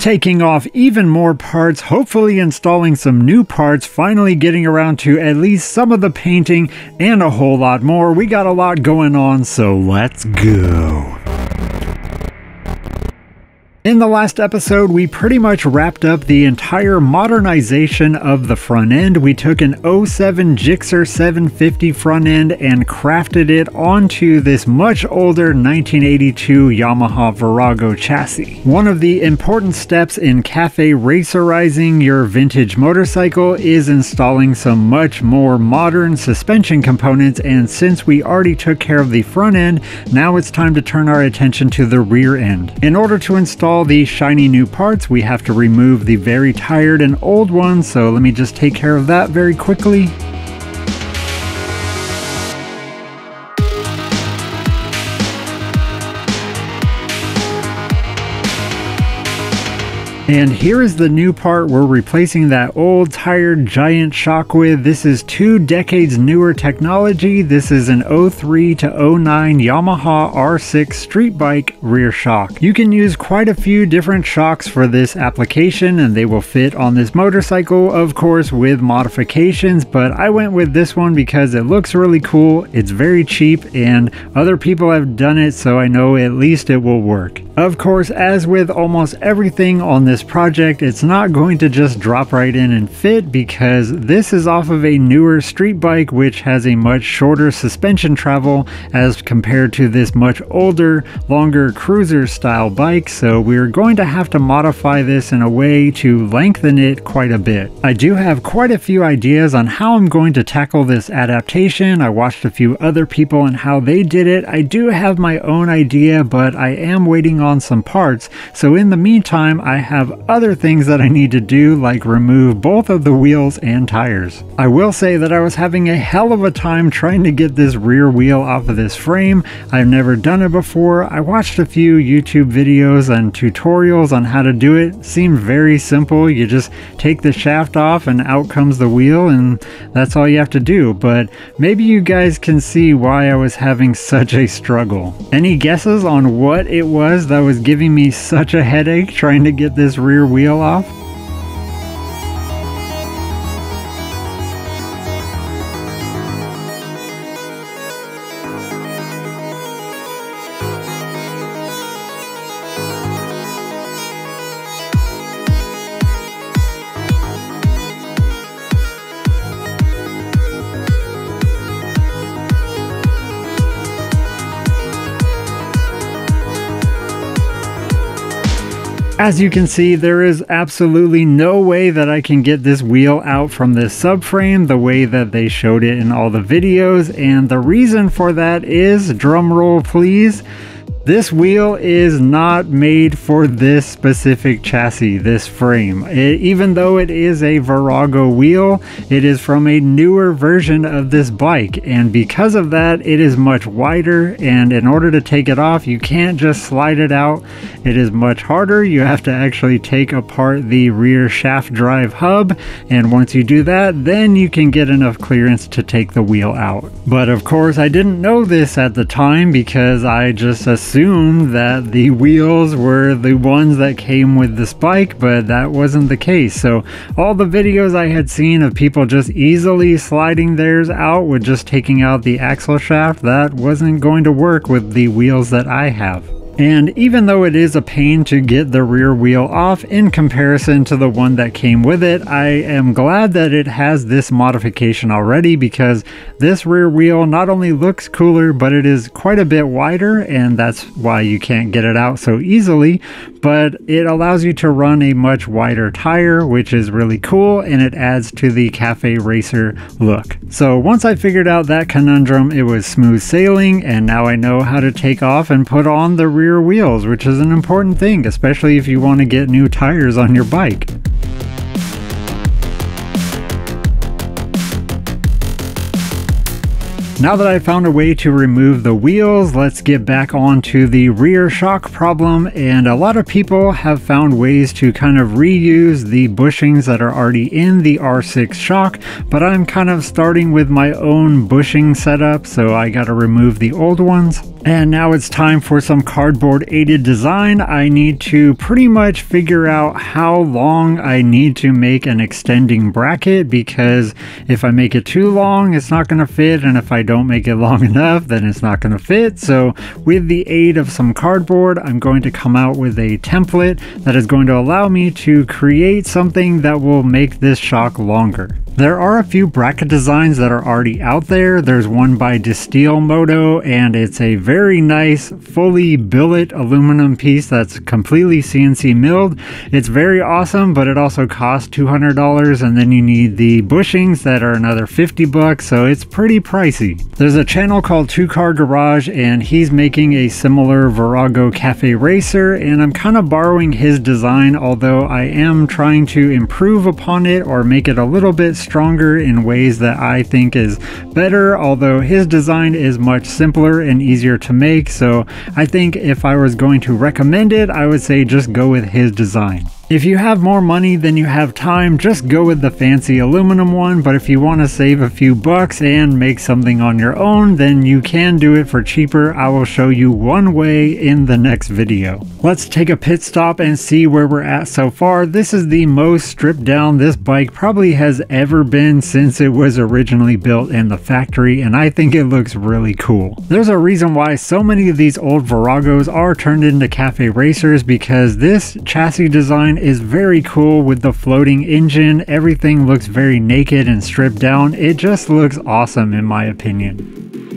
Taking off even more parts, hopefully installing some new parts, finally getting around to at least some of the painting and a whole lot more. We got a lot going on, so let's go. In the last episode, we pretty much wrapped up the entire modernization of the front end. We took an 07 Gixxer 750 front end and crafted it onto this much older 1982 Yamaha Virago chassis. One of the important steps in cafe racerizing your vintage motorcycle is installing some much more modern suspension components and since we already took care of the front end, now it's time to turn our attention to the rear end. In order to install install the shiny new parts, we have to remove the very tired and old ones, so let me just take care of that very quickly. And here is the new part. We're replacing that old tired giant shock with. This is two decades newer technology. This is an 03 to 09 Yamaha R6 street bike rear shock. You can use quite a few different shocks for this application and they will fit on this motorcycle, of course, with modifications. But I went with this one because it looks really cool. It's very cheap and other people have done it, so I know at least it will work. Of course, as with almost everything on this project, it's not going to just drop right in and fit because this is off of a newer street bike which has a much shorter suspension travel as compared to this much older, longer cruiser style bike, so we're going to have to modify this in a way to lengthen it quite a bit. I do have quite a few ideas on how I'm going to tackle this adaptation. I watched a few other people and how they did it. I do have my own idea, but I am waiting on on some parts, so in the meantime I have other things that I need to do like remove both of the wheels and tires. I will say that I was having a hell of a time trying to get this rear wheel off of this frame. I've never done it before. I watched a few YouTube videos and tutorials on how to do it. Seemed very simple. You just take the shaft off and out comes the wheel and that's all you have to do. But maybe you guys can see why I was having such a struggle. Any guesses on what it was that was giving me such a headache trying to get this rear wheel off. As you can see, there is absolutely no way that I can get this wheel out from this subframe the way that they showed it in all the videos. And the reason for that is, drum roll please, this wheel is not made for this specific chassis, this frame. It, even though it is a Virago wheel, it is from a newer version of this bike. And because of that, it is much wider. And in order to take it off, you can't just slide it out. It is much harder. You have to actually take apart the rear shaft drive hub. And once you do that, then you can get enough clearance to take the wheel out. But of course, I didn't know this at the time because I just assumed assumed that the wheels were the ones that came with this bike, but that wasn't the case. So all the videos I had seen of people just easily sliding theirs out with just taking out the axle shaft, that wasn't going to work with the wheels that I have. And even though it is a pain to get the rear wheel off in comparison to the one that came with it, I am glad that it has this modification already because this rear wheel not only looks cooler, but it is quite a bit wider and that's why you can't get it out so easily, but it allows you to run a much wider tire, which is really cool and it adds to the cafe racer look. So once I figured out that conundrum, it was smooth sailing and now I know how to take off and put on the rear wheels, which is an important thing, especially if you want to get new tires on your bike. Now that I've found a way to remove the wheels, let's get back onto the rear shock problem. And a lot of people have found ways to kind of reuse the bushings that are already in the R6 shock, but I'm kind of starting with my own bushing setup, so I gotta remove the old ones. And now it's time for some cardboard aided design. I need to pretty much figure out how long I need to make an extending bracket because if I make it too long, it's not going to fit. And if I don't make it long enough, then it's not going to fit. So with the aid of some cardboard, I'm going to come out with a template that is going to allow me to create something that will make this shock longer. There are a few bracket designs that are already out there. There's one by Disteel Moto and it's a very nice fully billet aluminum piece that's completely CNC milled. It's very awesome, but it also costs $200 and then you need the bushings that are another 50 bucks, so it's pretty pricey. There's a channel called Two Car Garage and he's making a similar Virago Cafe Racer and I'm kind of borrowing his design, although I am trying to improve upon it or make it a little bit stronger in ways that I think is better, although his design is much simpler and easier to make. So I think if I was going to recommend it, I would say just go with his design. If you have more money than you have time, just go with the fancy aluminum one, but if you want to save a few bucks and make something on your own, then you can do it for cheaper. I will show you one way in the next video. Let's take a pit stop and see where we're at so far. This is the most stripped down this bike probably has ever been since it was originally built in the factory, and I think it looks really cool. There's a reason why so many of these old Viragos are turned into cafe racers because this chassis design is very cool with the floating engine. Everything looks very naked and stripped down. It just looks awesome in my opinion.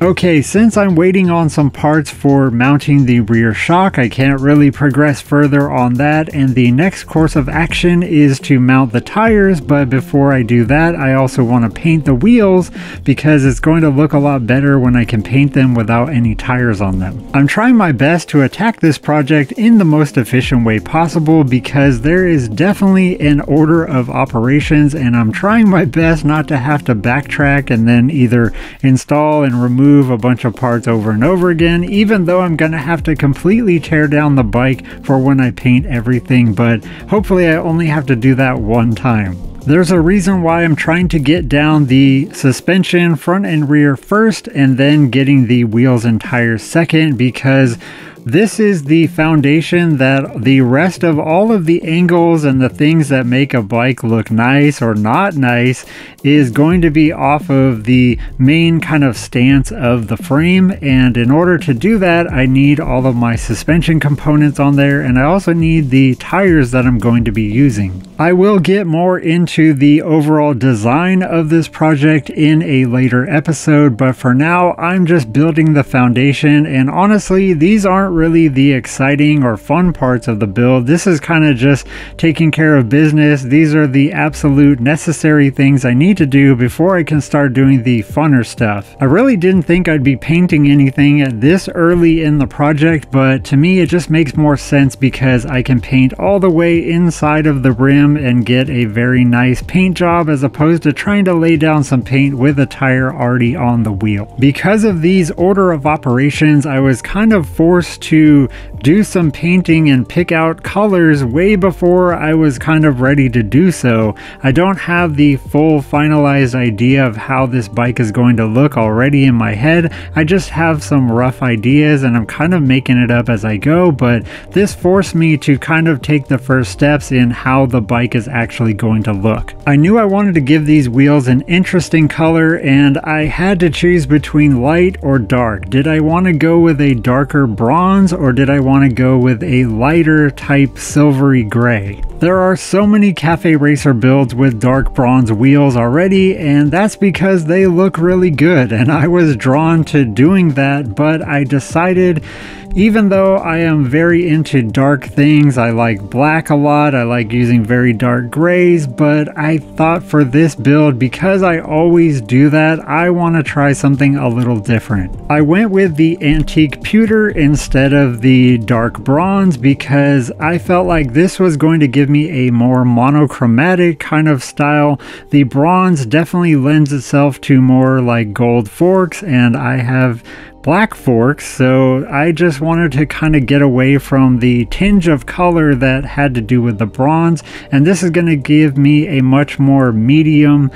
Okay, since I'm waiting on some parts for mounting the rear shock, I can't really progress further on that, and the next course of action is to mount the tires, but before I do that, I also want to paint the wheels because it's going to look a lot better when I can paint them without any tires on them. I'm trying my best to attack this project in the most efficient way possible because there is definitely an order of operations, and I'm trying my best not to have to backtrack and then either install and remove move a bunch of parts over and over again, even though I'm going to have to completely tear down the bike for when I paint everything, but hopefully I only have to do that one time. There's a reason why I'm trying to get down the suspension front and rear first and then getting the wheels and tires second because this is the foundation that the rest of all of the angles and the things that make a bike look nice or not nice is going to be off of the main kind of stance of the frame. And in order to do that, I need all of my suspension components on there. And I also need the tires that I'm going to be using. I will get more into the overall design of this project in a later episode, but for now, I'm just building the foundation. And honestly, these aren't really the exciting or fun parts of the build. This is kind of just taking care of business. These are the absolute necessary things I need to do before I can start doing the funner stuff. I really didn't think I'd be painting anything this early in the project, but to me it just makes more sense because I can paint all the way inside of the rim and get a very nice paint job as opposed to trying to lay down some paint with a tire already on the wheel. Because of these order of operations, I was kind of forced to do some painting and pick out colors way before I was kind of ready to do so. I don't have the full finalized idea of how this bike is going to look already in my head. I just have some rough ideas and I'm kind of making it up as I go, but this forced me to kind of take the first steps in how the bike is actually going to look. I knew I wanted to give these wheels an interesting color and I had to choose between light or dark. Did I want to go with a darker bronze or did I want to go with a lighter type silvery gray? There are so many Cafe Racer builds with dark bronze wheels already and that's because they look really good and I was drawn to doing that but I decided even though I am very into dark things, I like black a lot, I like using very dark grays, but I thought for this build, because I always do that, I want to try something a little different. I went with the antique pewter instead of the dark bronze because I felt like this was going to give me a more monochromatic kind of style. The bronze definitely lends itself to more like gold forks and I have black forks, so I just wanted to kind of get away from the tinge of color that had to do with the bronze, and this is going to give me a much more medium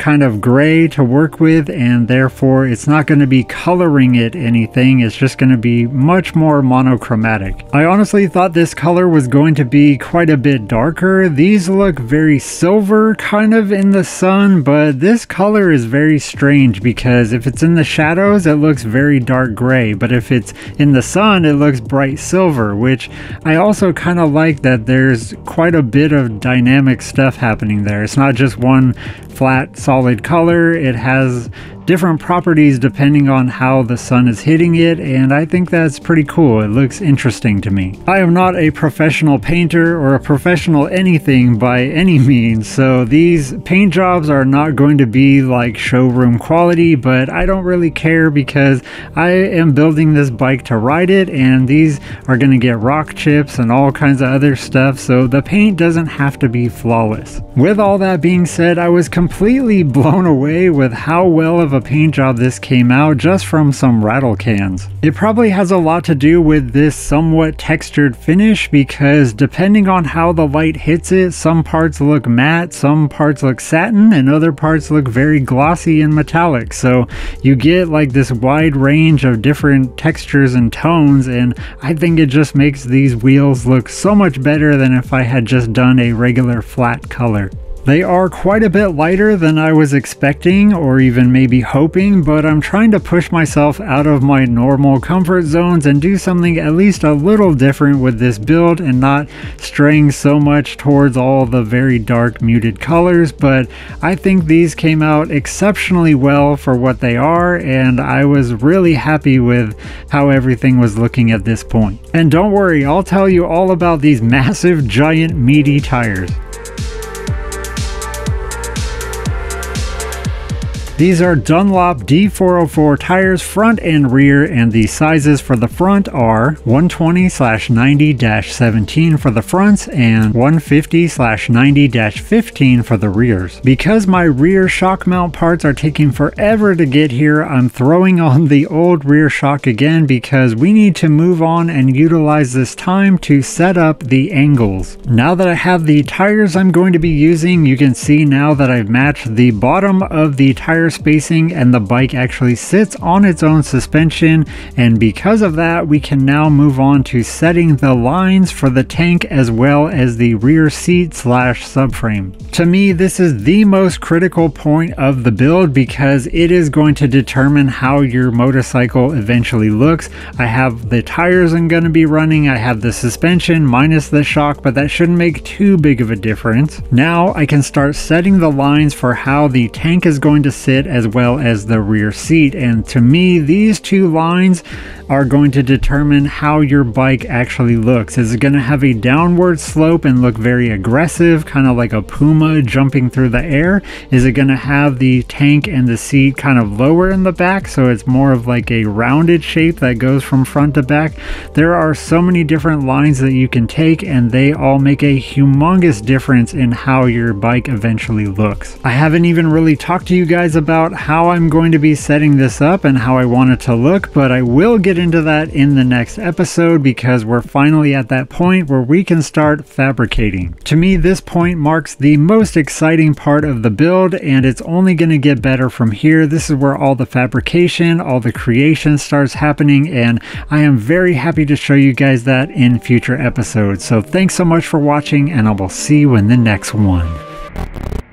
kind of gray to work with and therefore it's not going to be coloring it anything. It's just going to be much more monochromatic. I honestly thought this color was going to be quite a bit darker. These look very silver kind of in the sun, but this color is very strange because if it's in the shadows, it looks very dark gray, but if it's in the sun, it looks bright silver, which I also kind of like that there's quite a bit of dynamic stuff happening there. It's not just one flat solid color, it has different properties depending on how the sun is hitting it, and I think that's pretty cool. It looks interesting to me. I am not a professional painter or a professional anything by any means, so these paint jobs are not going to be like showroom quality, but I don't really care because I am building this bike to ride it, and these are going to get rock chips and all kinds of other stuff, so the paint doesn't have to be flawless. With all that being said, I was completely blown away with how well of a paint job this came out just from some rattle cans. It probably has a lot to do with this somewhat textured finish because depending on how the light hits it, some parts look matte, some parts look satin, and other parts look very glossy and metallic. So you get like this wide range of different textures and tones, and I think it just makes these wheels look so much better than if I had just done a regular flat color. They are quite a bit lighter than I was expecting or even maybe hoping, but I'm trying to push myself out of my normal comfort zones and do something at least a little different with this build and not straying so much towards all the very dark muted colors, but I think these came out exceptionally well for what they are and I was really happy with how everything was looking at this point. And don't worry, I'll tell you all about these massive giant meaty tires. These are Dunlop D404 tires front and rear and the sizes for the front are 120-90-17 for the fronts and 150-90-15 for the rears. Because my rear shock mount parts are taking forever to get here, I'm throwing on the old rear shock again because we need to move on and utilize this time to set up the angles. Now that I have the tires I'm going to be using, you can see now that I've matched the bottom of the tire spacing and the bike actually sits on its own suspension and because of that we can now move on to setting the lines for the tank as well as the rear seat slash subframe. To me this is the most critical point of the build because it is going to determine how your motorcycle eventually looks. I have the tires I'm going to be running, I have the suspension minus the shock but that shouldn't make too big of a difference. Now I can start setting the lines for how the tank is going to sit as well as the rear seat. And to me, these two lines are going to determine how your bike actually looks. Is it going to have a downward slope and look very aggressive, kind of like a puma jumping through the air? Is it going to have the tank and the seat kind of lower in the back so it's more of like a rounded shape that goes from front to back? There are so many different lines that you can take and they all make a humongous difference in how your bike eventually looks. I haven't even really talked to you guys about how I'm going to be setting this up and how I want it to look, but I will get into that in the next episode because we're finally at that point where we can start fabricating. To me, this point marks the most exciting part of the build and it's only going to get better from here. This is where all the fabrication, all the creation starts happening and I am very happy to show you guys that in future episodes. So thanks so much for watching and I will see you in the next one.